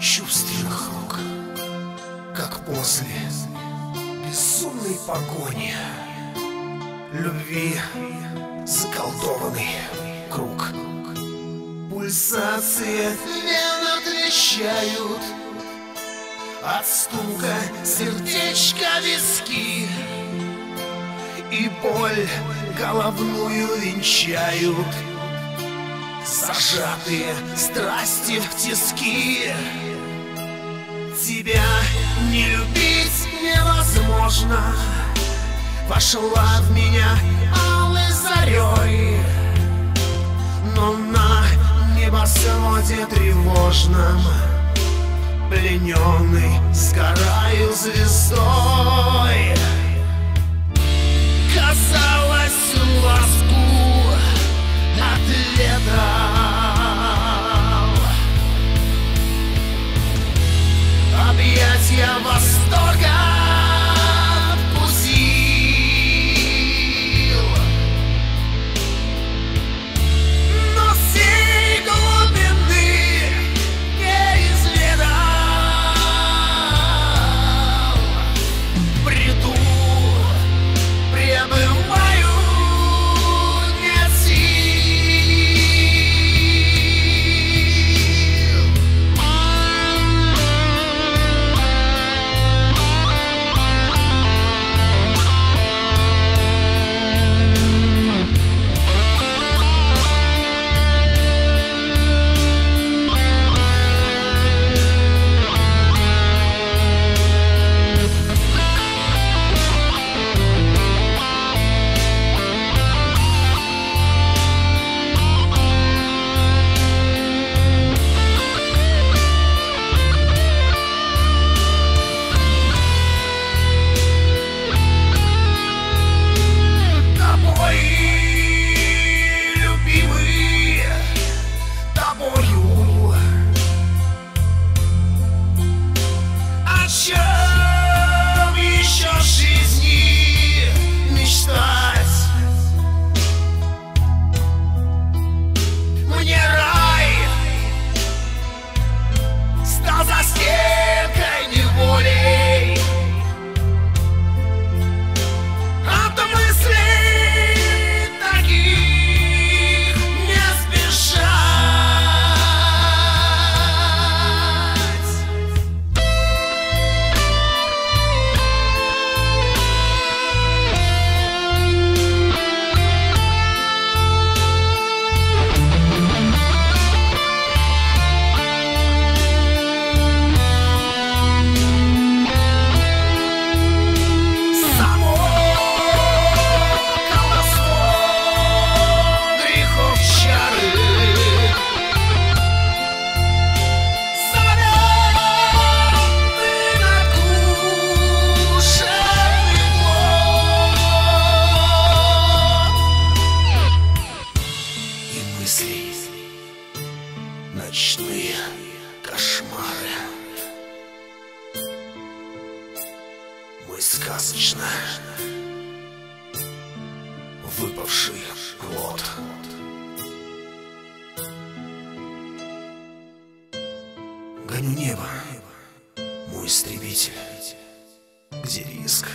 чувственных рук, как после безумной погони. Любви заколдованный круг. Пульсации вен отвечают от стука сердечка виски. И боль головную венчают Зажатые страсти в тиски Тебя не любить невозможно. Вошла в меня алой зарей. Но на небосводе тревожном Плененный сгораю звездой. Казалось, ласку Мой сказочно выпавший плод. Гоню небо, мой истребитель, где риск,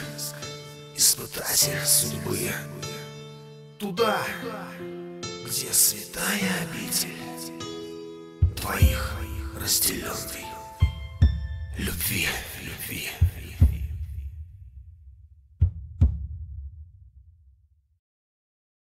испытатель судьбы. Туда, где святая обитель твоих разделенной любви, любви.